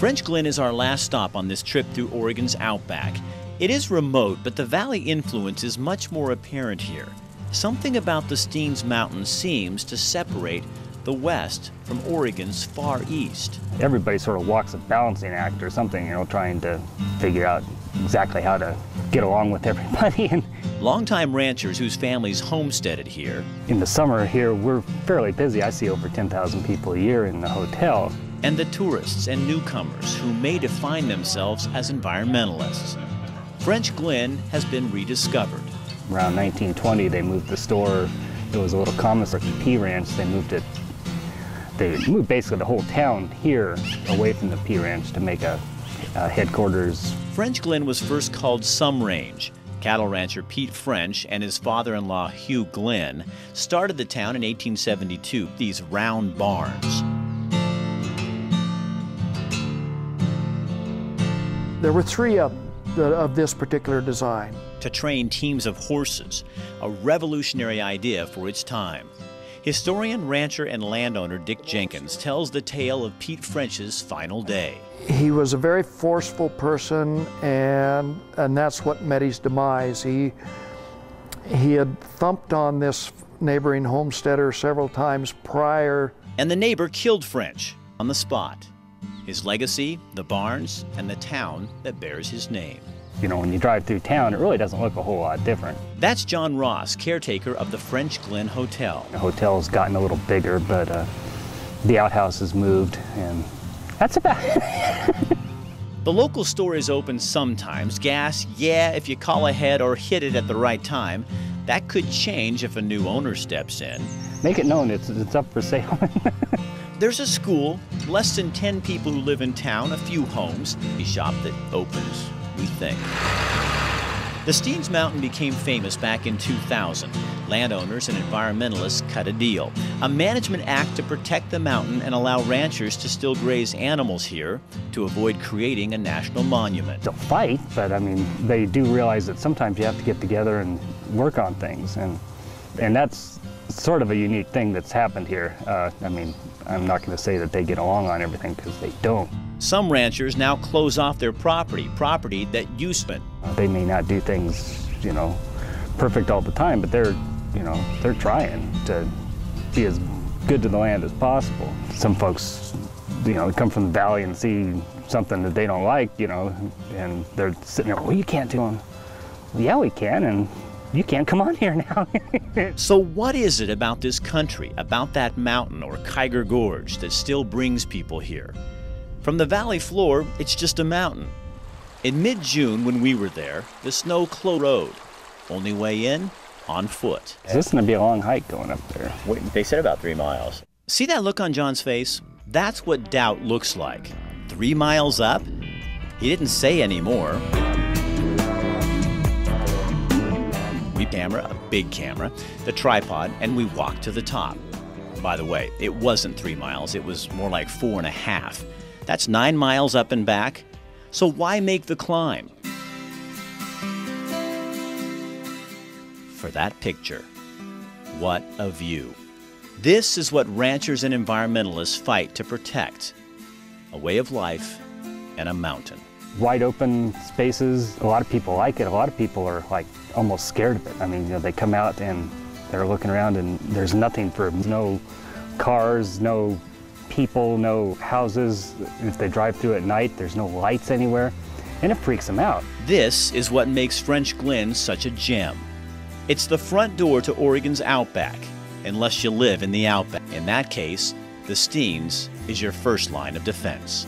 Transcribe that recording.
Frenchglen is our last stop on this trip through Oregon's outback. It is remote, but the valley influence is much more apparent here. Something about the Steens Mountains seems to separate the West from Oregon's far east. Everybody sort of walks a balancing act or something, you know, trying to figure out exactly how to get along with everybody. And Longtime ranchers whose families homesteaded here, in the summer here, we're fairly busy. I see over 10,000 people a year in the hotel. And the tourists and newcomers who may define themselves as environmentalists. Frenchglen has been rediscovered. Around 1920, they moved the store. It was a little commissary P Ranch. They moved it. They moved basically the whole town here away from the P Ranch to make a, a headquarters. Frenchglen was first called Some Range. Cattle rancher Pete French and his father in law Hugh Glenn started the town in 1872, these round barns. There were three of, the, of this particular design. to train teams of horses, a revolutionary idea for its time. Historian, rancher, and landowner Dick Jenkins tells the tale of Pete French's final day. He was a very forceful person, and, and that's what met his demise. He, he had thumped on this neighboring homesteader several times prior. And the neighbor killed French on the spot. His legacy, the barns, and the town that bears his name. You know, when you drive through town, it really doesn't look a whole lot different. That's John Ross, caretaker of the Frenchglen Hotel. The hotel's gotten a little bigger, but uh, the outhouse has moved, and that's about it. The local store is open sometimes. Gas, yeah, if you call ahead or hit it at the right time. That could change if a new owner steps in. Make it known it's, it's up for sale. There's a school, less than 10 people who live in town, a few homes, a shop that opens, we think. The Steens Mountain became famous back in 2000. Landowners and environmentalists cut a deal. A management act to protect the mountain and allow ranchers to still graze animals here to avoid creating a national monument. They'll fight, but I mean, they do realize that sometimes you have to get together and work on things, and and that's sort of a unique thing that's happened here. Uh, I mean, I'm not going to say that they get along on everything because they don't. Some ranchers now close off their property, property that you spent. Uh, they may not do things, you know, perfect all the time, but they're, you know, they're trying to be as good to the land as possible. Some folks, you know, come from the valley and see something that they don't like, you know, and they're sitting there, well, you can't do them. Yeah, we can, and you can't come on here now. So, what is it about this country, about that mountain or Kiger Gorge, that still brings people here? From the valley floor, it's just a mountain. In mid June, when we were there, the snow closed road. Only way in, on foot. Is this is going to be a long hike going up there. Wait, They said about three miles. See that look on John's face? That's what doubt looks like. Three miles up? He didn't say any more. Camera, a big camera, the tripod, and we walked to the top. By the way, it wasn't three miles, it was more like four and a half. That's nine miles up and back. So why make the climb? For that picture, what a view. This is what ranchers and environmentalists fight to protect a way of life and a mountain. Wide open spaces, a lot of people like it. A lot of people are like almost scared of it. I mean, you know, they come out and they're looking around and there's nothing for no cars, no people, no houses. If they drive through at night, there's no lights anywhere, and it freaks them out. This is what makes Frenchglen such a gem. It's the front door to Oregon's outback, unless you live in the outback. In that case, the Steens is your first line of defense.